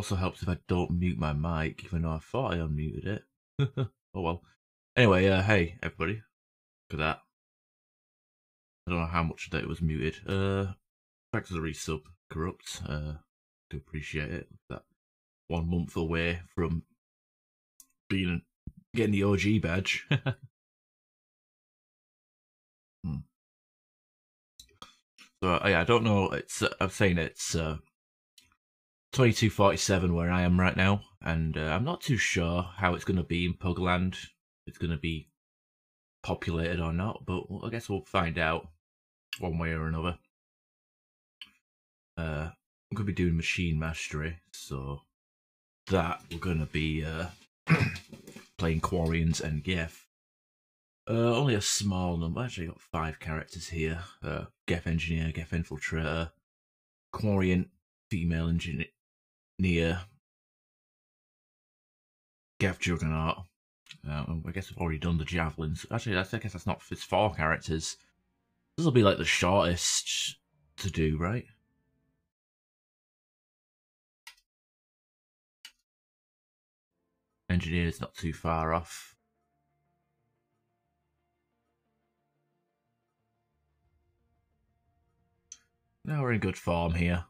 Also helps if I don't mute my mic, even though I thought I unmuted it. oh well. Anyway, uh, hey everybody. Look at that. I don't know how much of that was muted. Uh, thanks for the resub, Corrupt. Uh, do appreciate it. That one month away from being getting the OG badge. hmm. So uh, yeah, I don't know. It's I'm saying it's uh, 2247 where I am right now, and uh, I'm not too sure how it's going to be in Pugland. It's going to be populated or not, but I guess we'll find out one way or another. Uh, I'm going to be doing machine mastery, so that we're going to be uh, playing Quarians and Geth. Uh, only a small number. Actually, got five characters here. Uh, Geth Engineer, Geth Infiltrator, Quarian Female Engineer, near Geth Juggernaut. Uh, I guess we've already done the javelins. Actually, I guess that's not. It's four characters. This will be like the shortest to do, right? Engineer's not too far off. Now we're in good form here.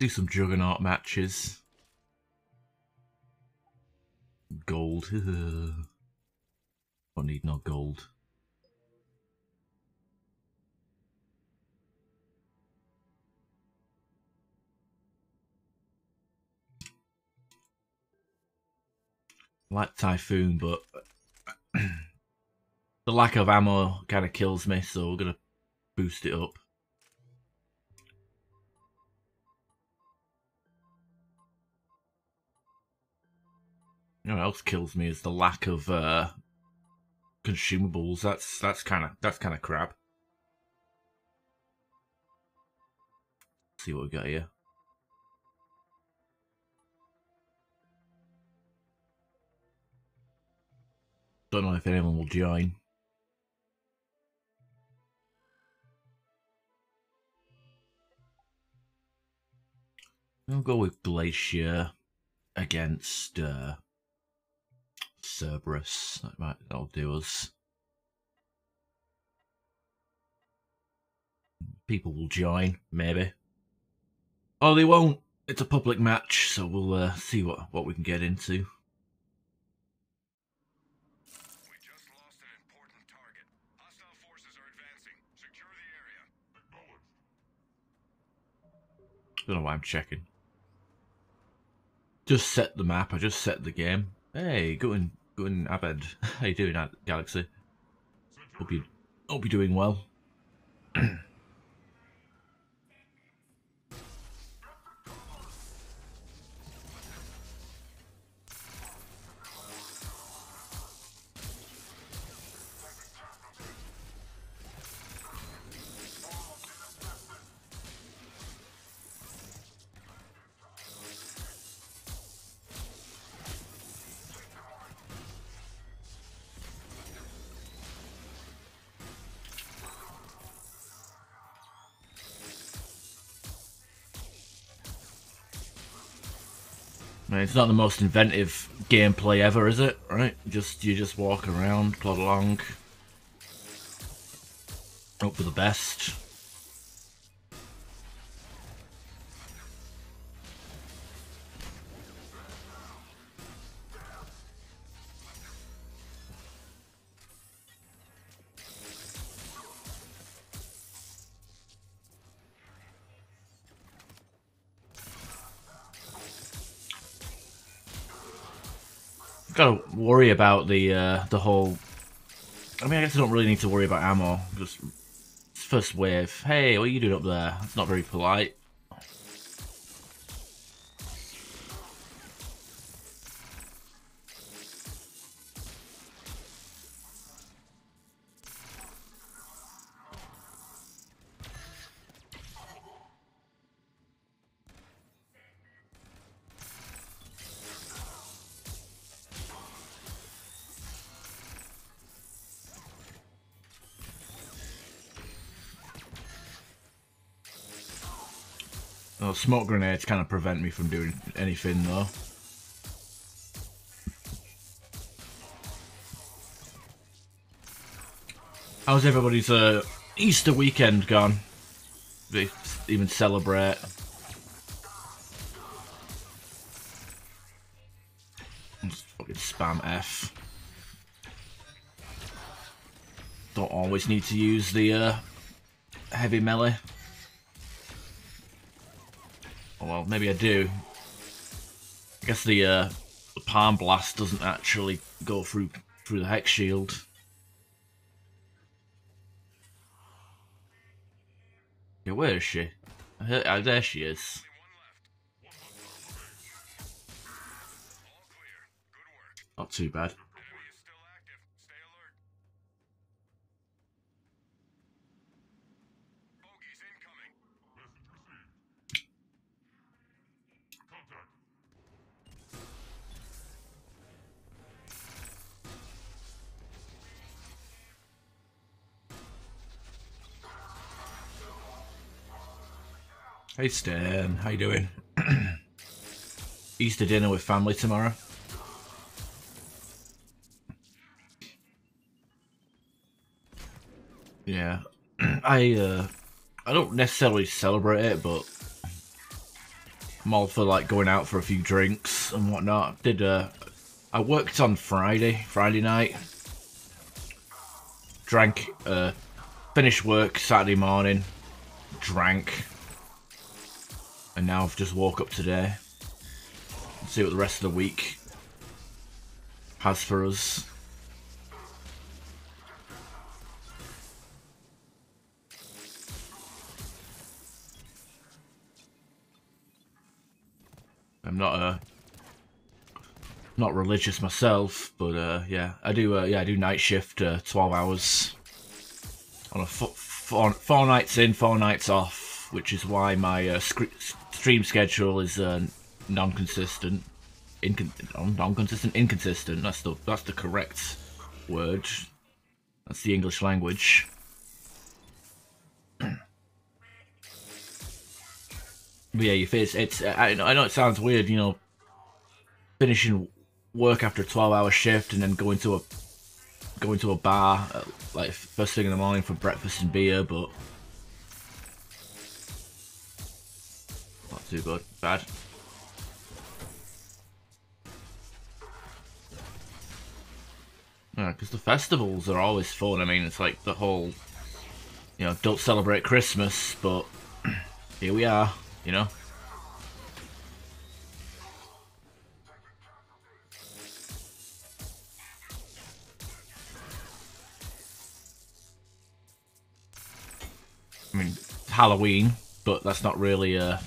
Do some Juggernaut matches. Gold. Don't need no gold. like Typhoon, but the lack of ammo kind of kills me, so we're going to boost it up. You know what else kills me is the lack of uh, consumables. That's that's kind of that's kind of crap. Let's see what we got here. Don't know if anyone will join. I'll go with Glacier against uh, Cerberus. That might that'll do us. People will join, maybe. Oh, they won't. It's a public match, so we'll uh, see what what we can get into. Don't know why I'm checking. Just set the map. I just set the game. Hey, going, going, Abed. How you doing, Galaxy? Hope you, hope you're doing well. It's not the most inventive gameplay ever, is it? Right? Just you just walk around, plod along. Hope for the best. Gotta worry about the uh, the whole. I mean, I guess I don't really need to worry about ammo. Just first wave. Hey, what are you doing up there? That's not very polite. Smoke grenades kind of prevent me from doing anything though. How's everybody's uh, Easter weekend gone? They even celebrate? Fucking spam F. Don't always need to use the uh, heavy melee. Oh, well, maybe I do. I guess the, uh, the palm blast doesn't actually go through through the hex shield. Yeah, where is she? Uh, there she is. Not too bad. Hey Stan, how you doing? Easter dinner with family tomorrow. Yeah, I uh, I don't necessarily celebrate it, but I'm all for like going out for a few drinks and whatnot. Did uh, I worked on Friday, Friday night. Drank, uh, finished work Saturday morning. Drank and now I've just woke up today. Let's see what the rest of the week has for us. I'm not a uh, not religious myself, but uh, yeah, I do. Uh, yeah, I do night shift, uh, twelve hours on a four, four nights in, four nights off, which is why my uh, stream schedule is uh, non-consistent. Incon non-consistent, inconsistent. That's the that's the correct word. That's the English language. but yeah, you face it's. I, I know it sounds weird, you know, finishing work after a twelve-hour shift and then going to a going to a bar at, like first thing in the morning for breakfast and beer, but too good. Bad. Yeah, because the festivals are always fun. I mean, it's like the whole, you know, don't celebrate Christmas, but here we are, you know? I mean, Halloween, but that's not really a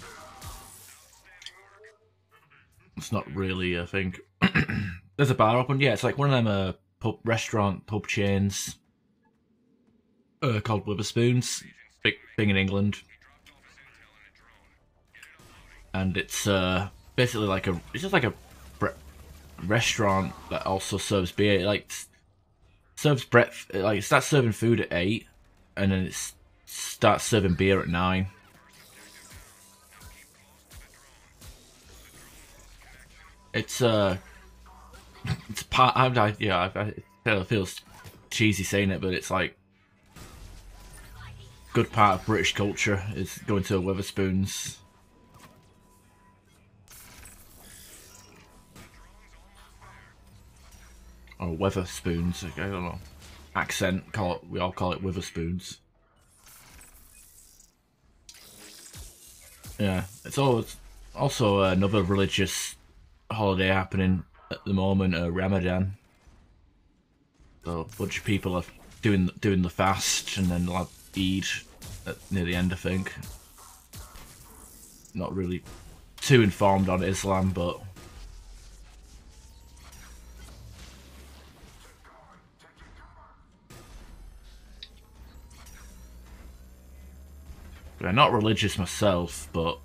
not really a thing. There's a bar open. Yeah, it's like one of them uh, pub restaurant pub chains uh, called Witherspoons. Big thing in England. And it's uh, basically like a it's just like a restaurant that also serves beer. It, like serves breakfast. Like it starts serving food at eight, and then it starts serving beer at nine. It's uh, it's part. I, I yeah, I, I, it feels cheesy saying it, but it's like good part of British culture is going to Wetherspoons. Or Wetherspoons, I don't know. Accent, call it, we all call it Witherspoons. Yeah, it's always also another religious holiday happening at the moment, uh, Ramadan. So a bunch of people are doing doing the fast, and then they'll have Eid at, near the end, I think. Not really too informed on Islam, but I'm not religious myself, but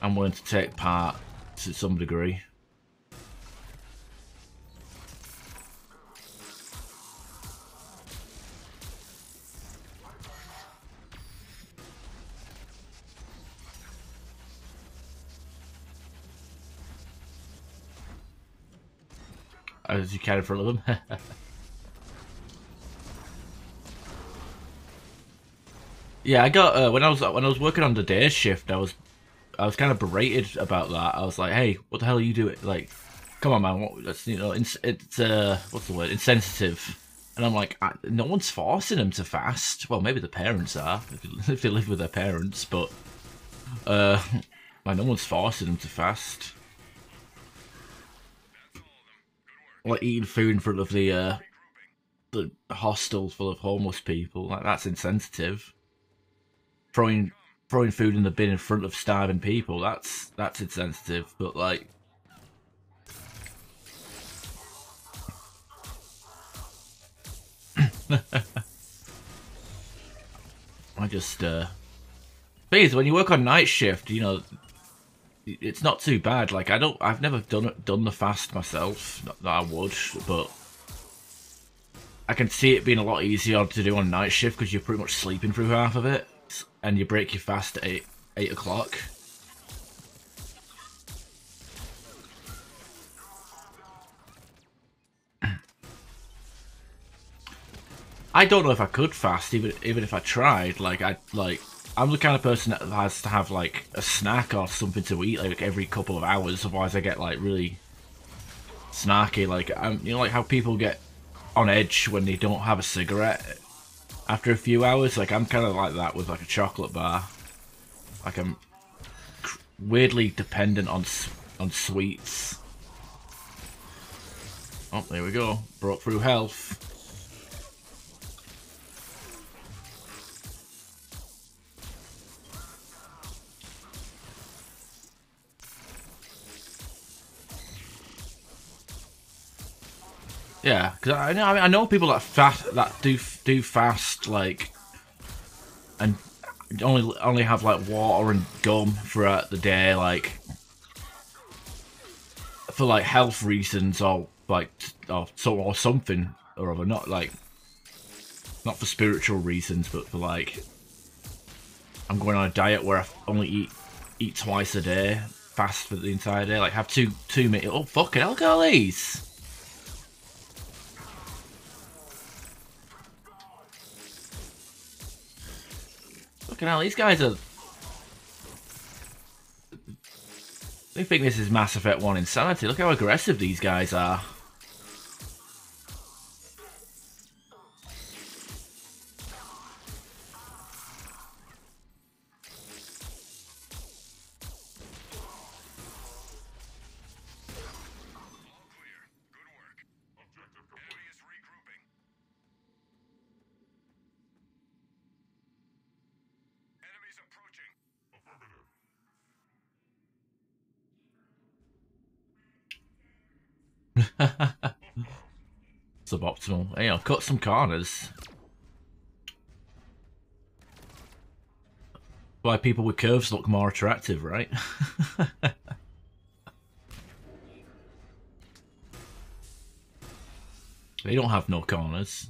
I'm willing to take part to some degree. As you can for them. Yeah, I got uh, when I was when I was working on the day shift, I was I was kind of berated about that. I was like, "Hey, what the hell are you doing? Like, come on, man, what, that's you know, it's, it's uh, what's the word? Insensitive." And I'm like, no one's forcing them to fast. Well, maybe the parents are if, if they live with their parents, but uh, like no one's forcing them to fast. Like eating food in front of the uh, the hostel full of homeless people, like that's insensitive throwing throwing food in the bin in front of starving people. That's that's insensitive, but like. I just uh is when you work on night shift, you know it's not too bad. Like I don't I've never done it done the fast myself. Not that I would, but I can see it being a lot easier to do on night shift because you're pretty much sleeping through half of it and you break your fast at 8, 8 o'clock. I don't know if I could fast, even even if I tried. Like I like, I'm the kind of person that has to have like a snack or something to eat like every couple of hours. Otherwise, I get like really snarky. Like I'm, you know, like how people get on edge when they don't have a cigarette after a few hours. Like, I'm kind of like that with, like, a chocolate bar. Like, I'm weirdly dependent on on sweets. Oh, there we go. Broke through health. Yeah, because I know I, mean, I know people that fast that do do fast like, and only only have like water and gum throughout the day, like for like health reasons or like or so or something or other. Not like not for spiritual reasons, but for like I'm going on a diet where I only eat eat twice a day, fast for the entire day. Like have two two minutes. Oh fucking hell, Fucking hell, these guys are... They think this is Mass Effect 1 insanity. Look how aggressive these guys are. Suboptimal. Hey, I'll cut some corners. Why people with curves look more attractive, right? they don't have no corners.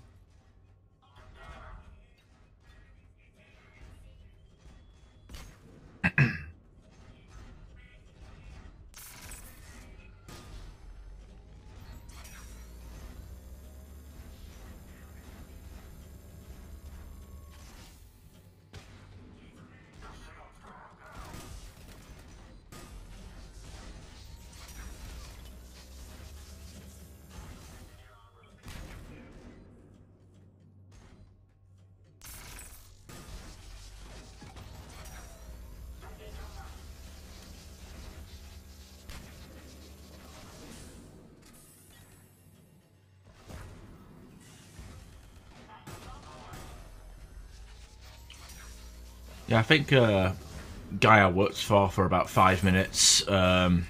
Yeah, I think uh, guy I worked for for about five minutes um,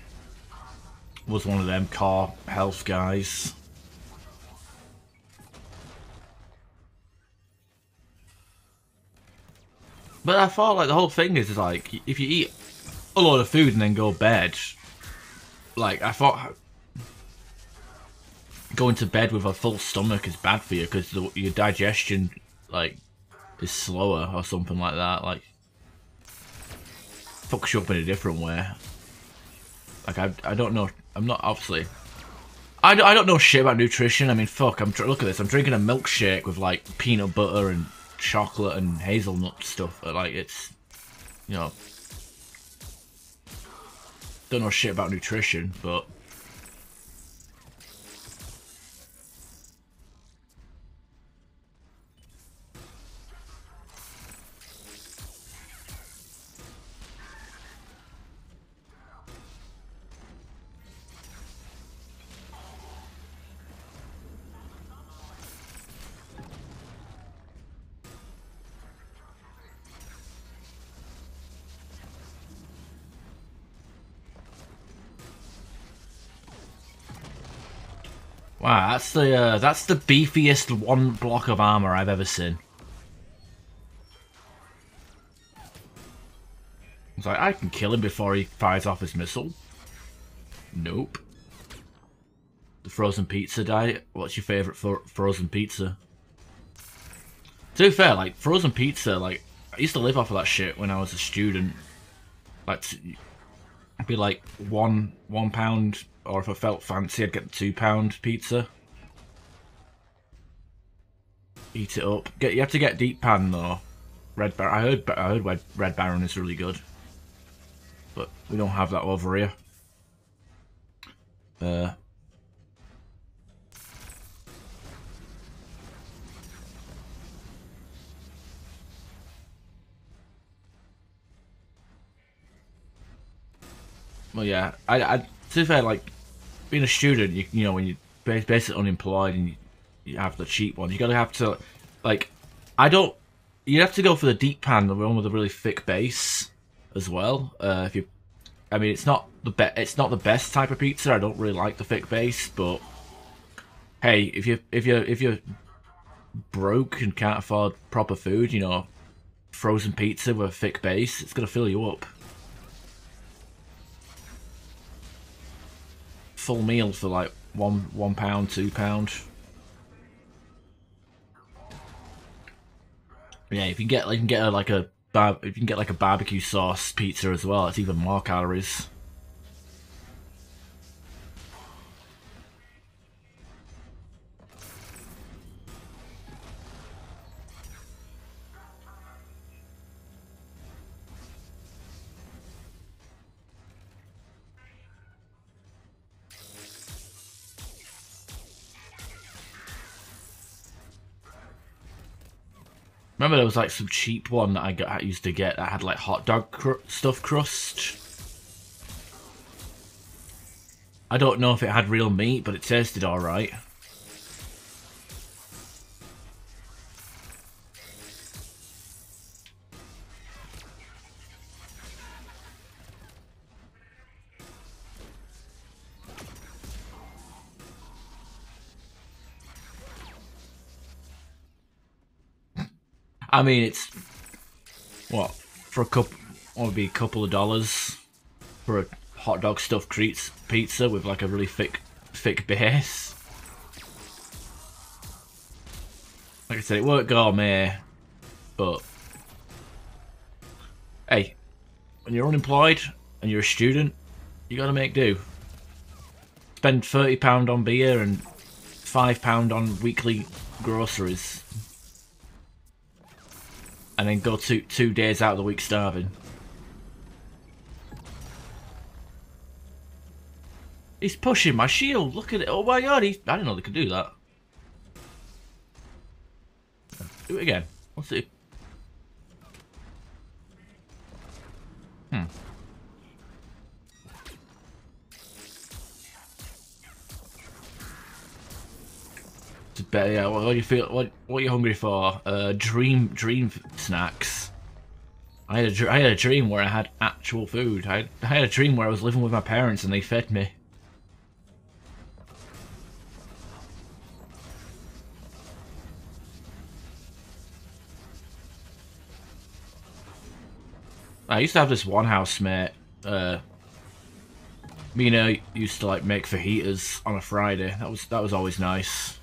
was one of them car health guys. But I thought like the whole thing is, is like if you eat a lot of food and then go bed, like I thought going to bed with a full stomach is bad for you because your digestion like is slower or something like that. Like fucks you up in a different way. Like I, I don't know. I'm not obviously. I, I don't know shit about nutrition. I mean, fuck. I'm look at this. I'm drinking a milkshake with like peanut butter and chocolate and hazelnut stuff. But, like it's, you know, don't know shit about nutrition, but Wow, that's the uh, that's the beefiest one block of armor I've ever seen. It's like I can kill him before he fires off his missile. Nope. The frozen pizza diet. What's your favorite frozen pizza? To be fair, like frozen pizza, like I used to live off of that shit when I was a student. Like, it'd be like one one pound or if I felt fancy, I'd get the two pound pizza. Eat it up. Get you have to get deep pan though. Red Baron. I heard I heard Red, Red Baron is really good, but we don't have that over here. Uh. Well, yeah, I, I, to be fair, like, being a student, you, you know, when you're basically unemployed and you, you have the cheap one, you gotta have to, like, I don't, you have to go for the deep pan, the one with a really thick base as well. Uh, if you, I mean, it's not the be it's not the best type of pizza. I don't really like the thick base, but hey, if you if you if you're broke and can't afford proper food, you know, frozen pizza with a thick base, it's gonna fill you up. Full meal for like one one pound, two pound. Yeah, if you get like you can get a, like a if you can get like a barbecue sauce pizza as well, it's even more calories. Remember there was like some cheap one that I, got, I used to get that had like hot dog cr stuff crust. I don't know if it had real meat, but it tasted alright. I mean, it's what for a couple, would be a couple of dollars for a hot dog stuffed pizza with like a really thick, thick base. Like I said, it weren't gourmet, but hey, when you're unemployed and you're a student, you gotta make do. Spend thirty pound on beer and five pound on weekly groceries and then go two two days out of the week starving. He's pushing my shield. Look at it. Oh my god, he, I didn't know they could do that. Do it again. Let's see. Hmm. But yeah, what, you feel? What what are you hungry for? Uh, dream dream snacks. I had, a, I had a dream where I had actual food. I, I had a dream where I was living with my parents and they fed me. I used to have this one housemate. Uh, Mina used to like make fajitas on a Friday. That was that was always nice.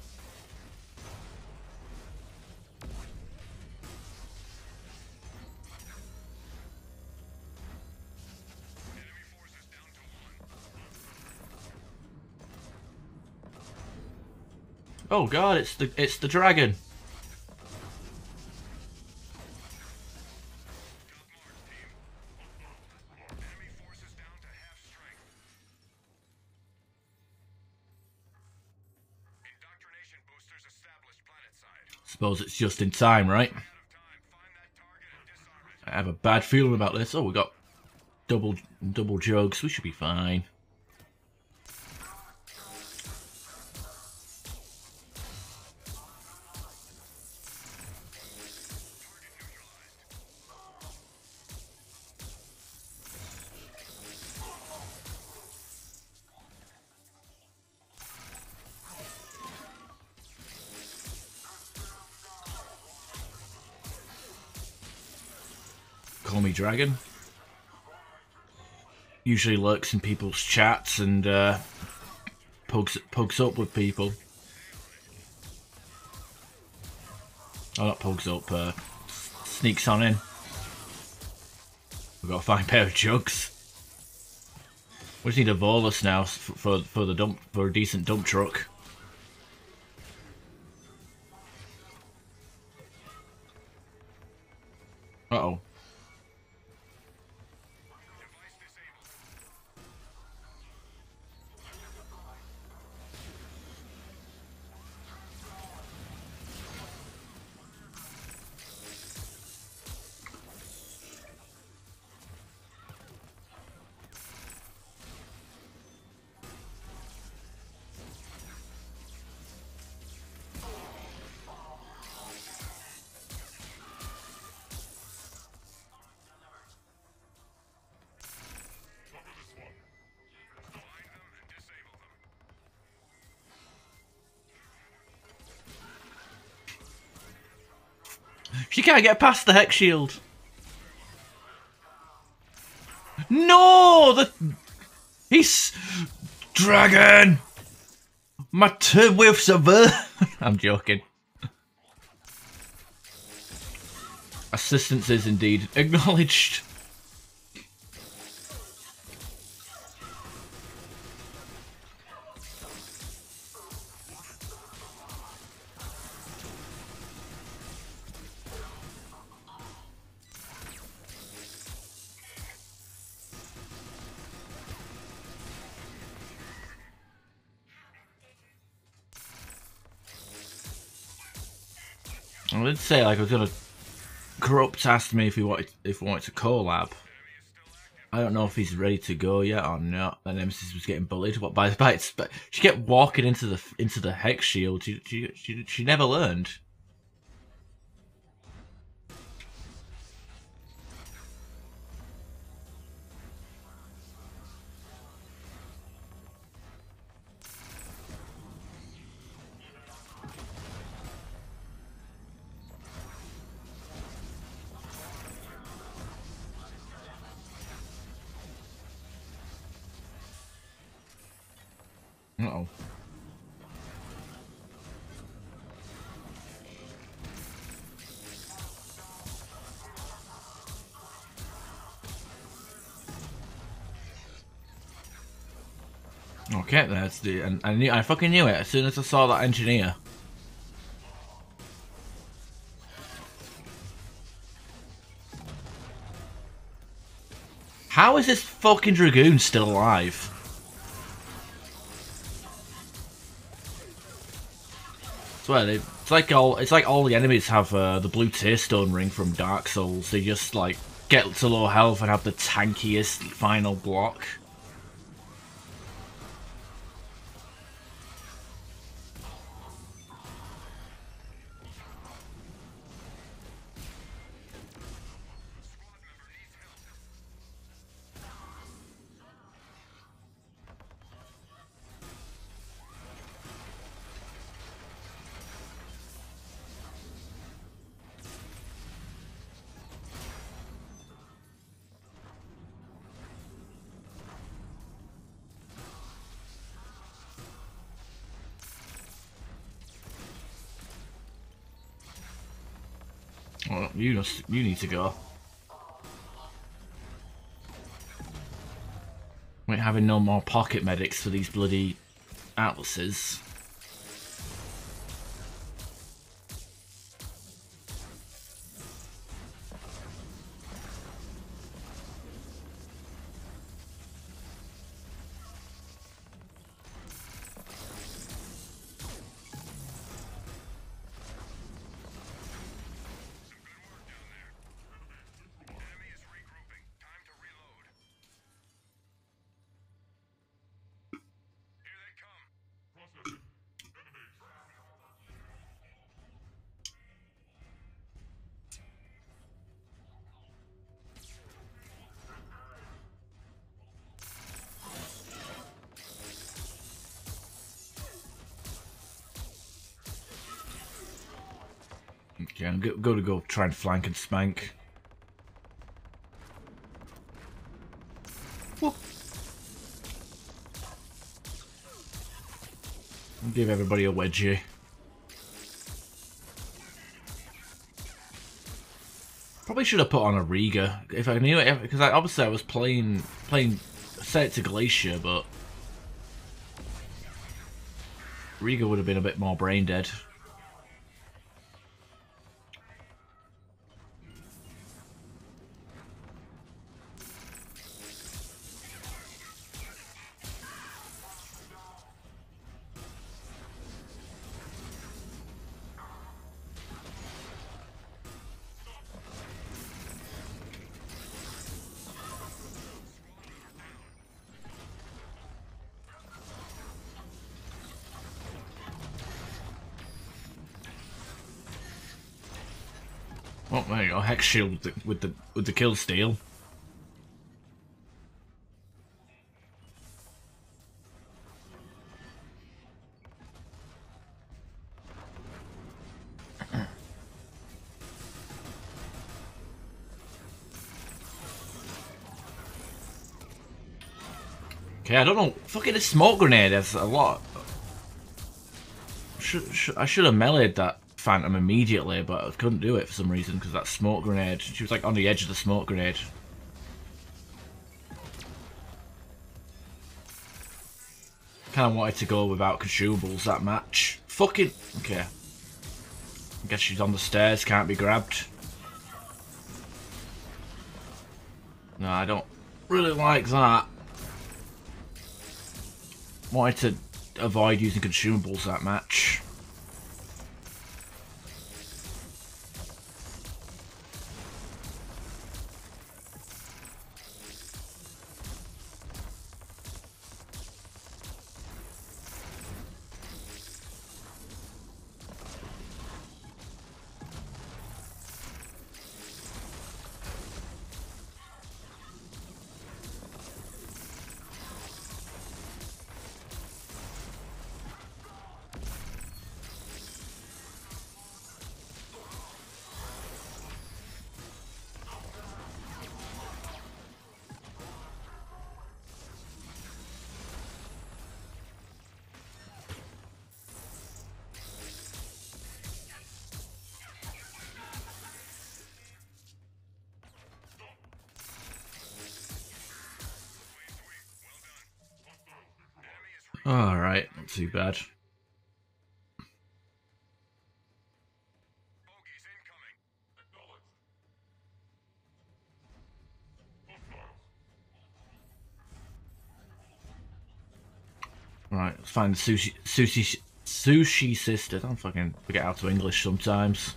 Oh god, it's the it's the dragon. Suppose it's just in time, right? I have a bad feeling about this. Oh, we got double double jugs. We should be fine. Call me Dragon. Usually lurks in people's chats and uh, pugs, pugs up with people. Oh, not pugs up, uh, sneaks on in. We've got a pair of jugs. We just need a Volus now for, for the dump for a decent dump truck. Can't get past the hex shield. No, the he's dragon. My two whiffs of I'm joking. Assistance is indeed acknowledged. Say like I was gonna. Corrupt asked me if he wanted if we wanted to collab. I don't know if he's ready to go yet or not. And Nemesis was getting bullied. What by? But she kept walking into the into the hex shield. She she she, she never learned. Uh-oh. Okay, that's the and I knew I fucking knew it as soon as I saw that engineer. How is this fucking dragoon still alive? Well, it's like all it's like all the enemies have uh, the blue tear stone ring from Dark Souls. They just like get to low health and have the tankiest final block. You, you need to go. We ain't having no more pocket medics for these bloody atlases. Go, to go try and flank and spank. Give everybody a wedgie. Probably should have put on a Riga if I knew it, because I, obviously I was playing playing set to Glacier, but Riga would have been a bit more brain dead. Shield with the with the, with the kill steal. Okay, I don't know. Fucking a smoke grenade has a lot. Should, should, I should have meleeed that Phantom immediately, but I couldn't do it for some reason because that smoke grenade. She was like on the edge of the smoke grenade. Kind of wanted to go without consumables that match. Fucking okay. I guess she's on the stairs, can't be grabbed. No, I don't really like that. Wanted to avoid using consumables that match. Alright, not too bad. Right, let's find the sushi sushi sushi sister. I don't fucking forget how to English sometimes.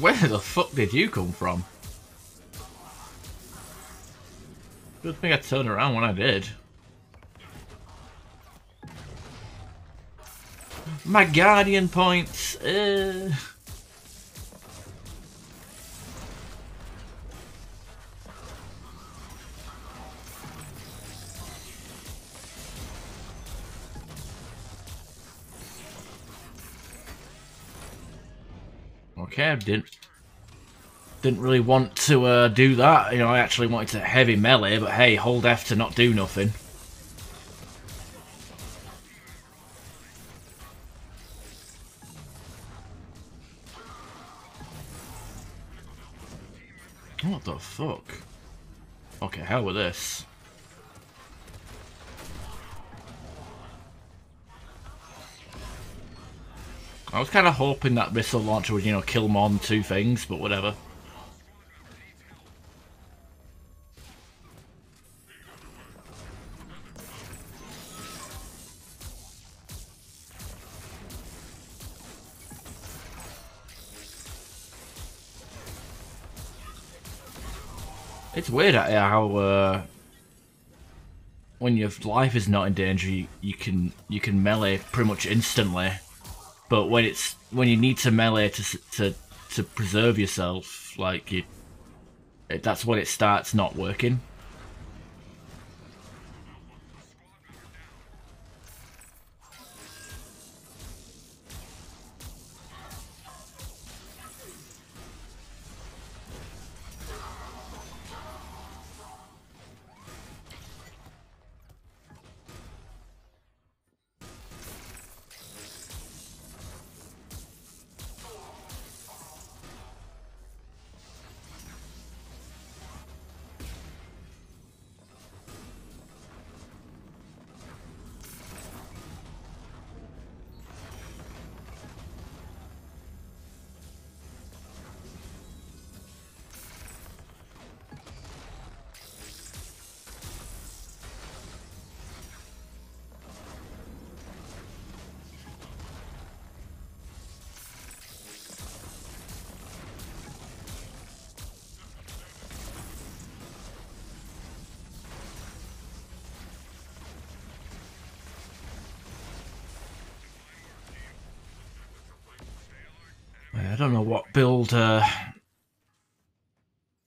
Where the fuck did you come from? Good thing I turned around when I did. My guardian points. Uh... didn't didn't really want to uh, do that. You know, I actually wanted to heavy melee, but hey, hold F to not do nothing. What the fuck? Okay, hell with this. Was kind of hoping that missile launcher would, you know, kill more than two things, but whatever. It's weird how uh, when your life is not in danger, you, you can you can melee pretty much instantly. But when it's when you need to melee to to to preserve yourself, like you, that's when it starts not working. I don't know what build uh,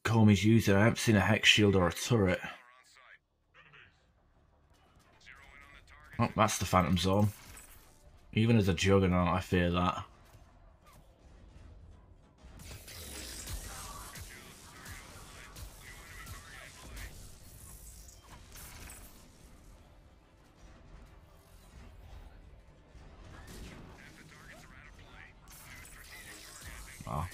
Comey's using. I haven't seen a hex shield or a turret. Oh, that's the Phantom Zone. Even as a Juggernaut, I fear that. Wow.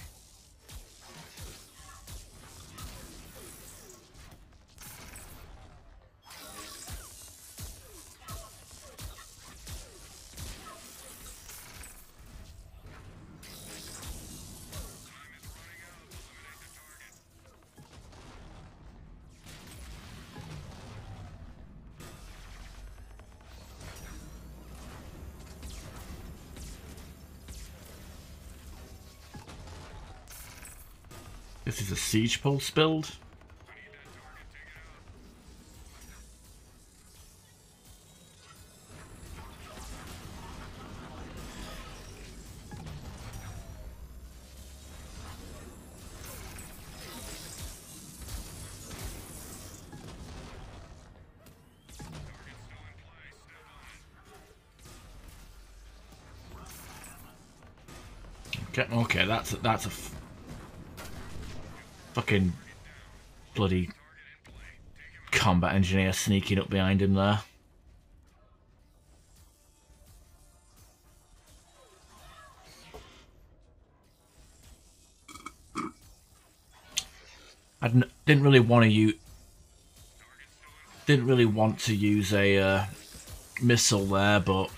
This is a siege pulse build. Okay, okay, that's that's a Fucking bloody combat engineer sneaking up behind him there. I didn't really want to use didn't really want to use a uh, missile there, but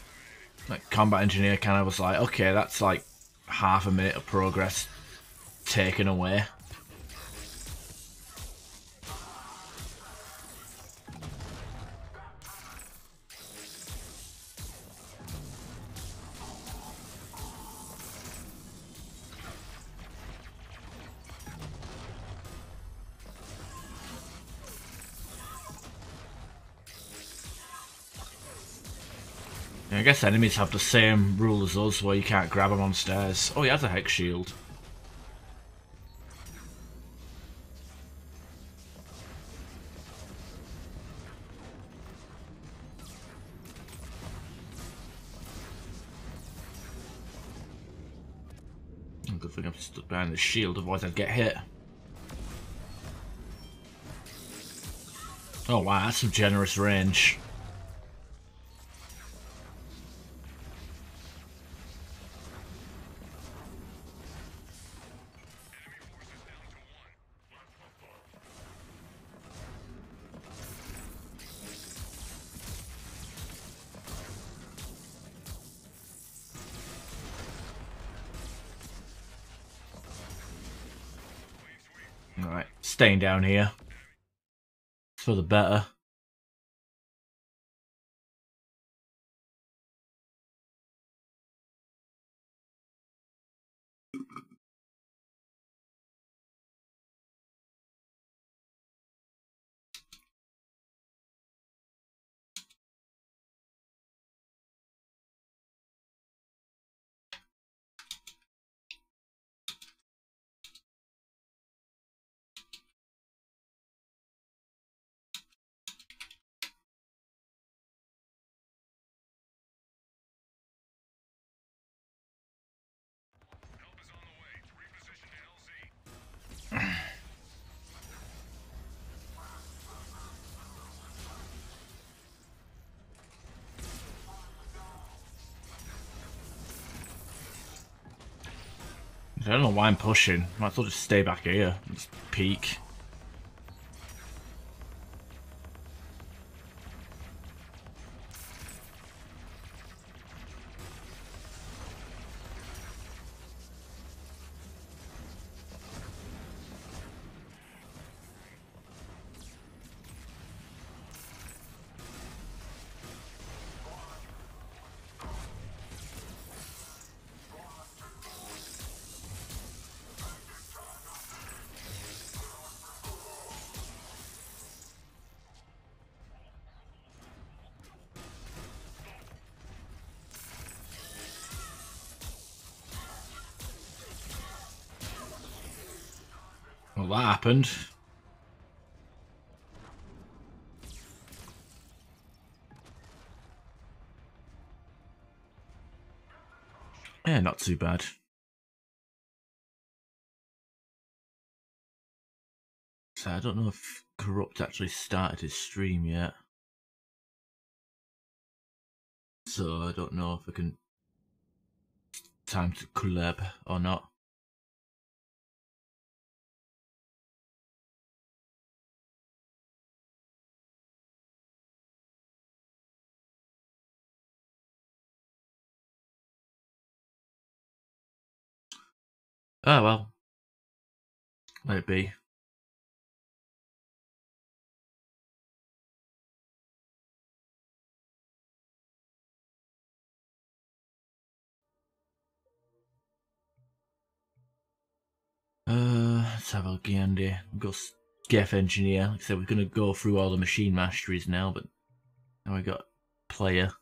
like combat engineer kind of was like, okay, that's like half a minute of progress taken away. Guess enemies have the same rule as us, where you can't grab them on stairs. Oh, he has a hex shield. Oh, good thing I'm stuck behind the shield, otherwise I'd get hit. Oh wow, that's some generous range. Staying down here. For the better. Why I'm pushing. Might as well just stay back here. Just peek. Well, that happened. Yeah, not too bad. So I don't know if Corrupt actually started his stream yet. So I don't know if I can time to collab or not. Oh well. Let it be. Uh, let's have a look again. We've got Geth Engineer. Like I said, we're going to go through all the machine masteries now, but now we got player.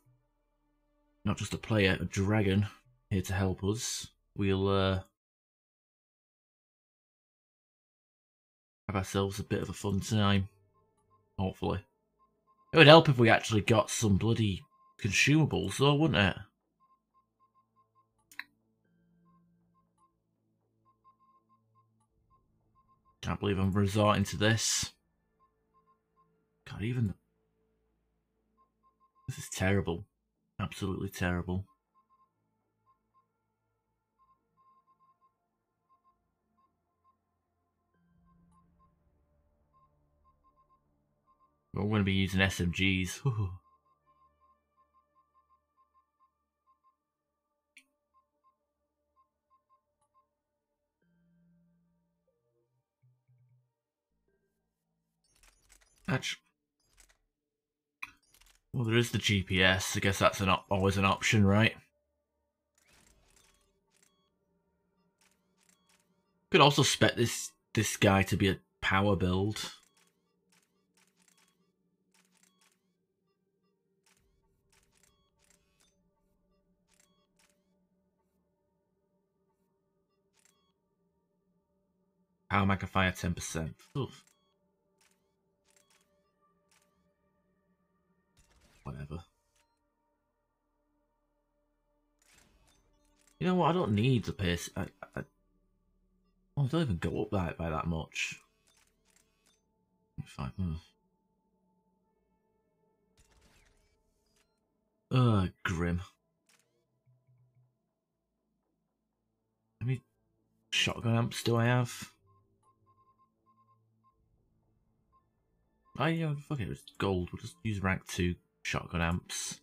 Not just a player, a dragon here to help us. We'll uh, have ourselves a bit of a fun time. Hopefully. It would help if we actually got some bloody consumables though, wouldn't it? Can't believe I'm resorting to this. God, even... This is terrible. Absolutely terrible. We're going to be using SMGs. Actually, well, there is the GPS. I guess that's an always an option, right? Could also spec this this guy to be a power build. Power magnifier 10%. Oof. Whatever. You know what? I don't need the pace. I, I, oh, I don't even go up that by that much. Fine. Hmm. Ugh, grim. How many shotgun amps do I have? Oh uh, yeah, fuck it, was gold. We'll just use rank 2 shotgun amps.